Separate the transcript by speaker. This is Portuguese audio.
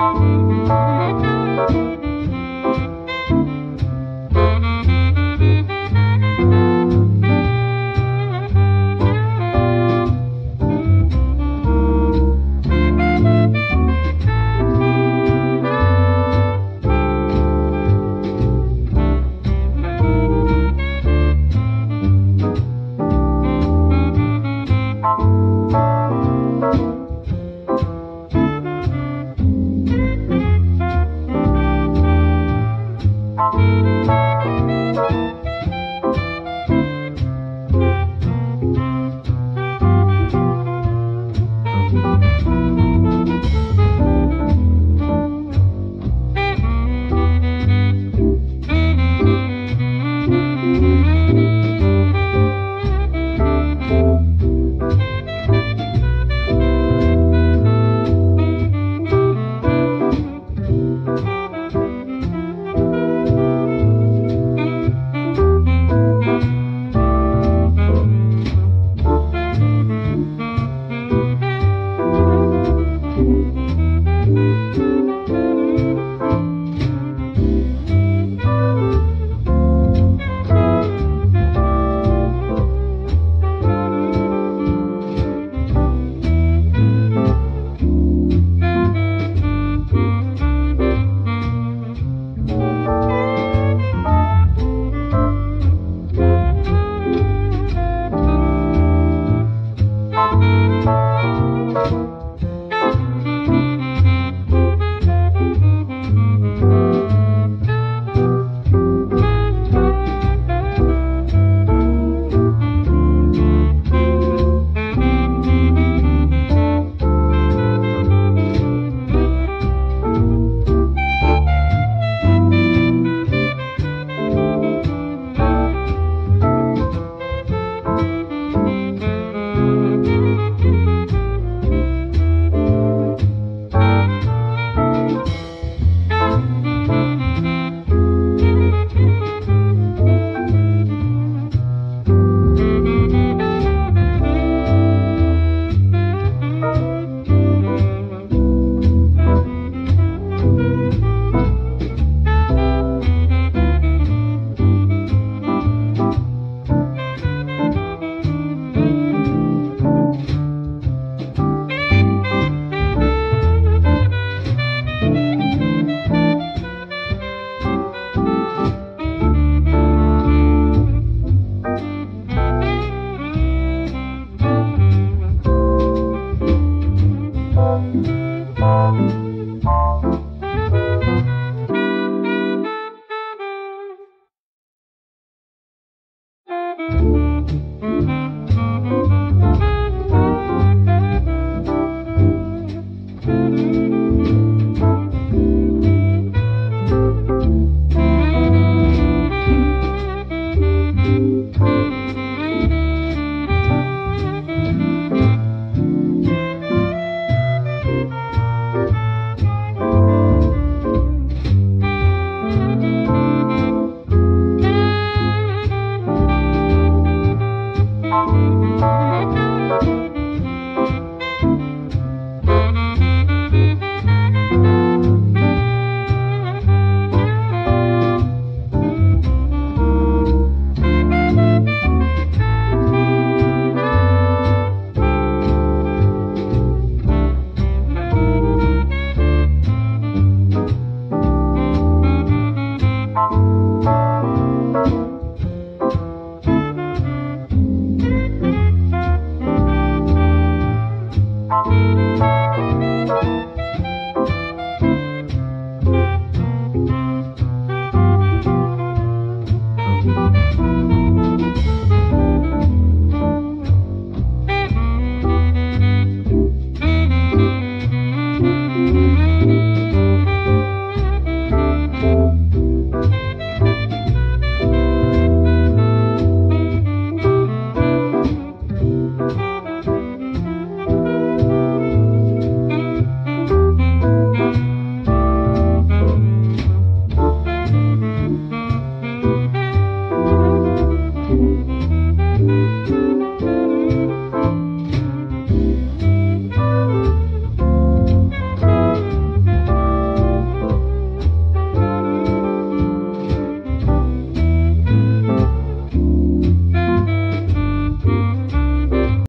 Speaker 1: Thank you. Música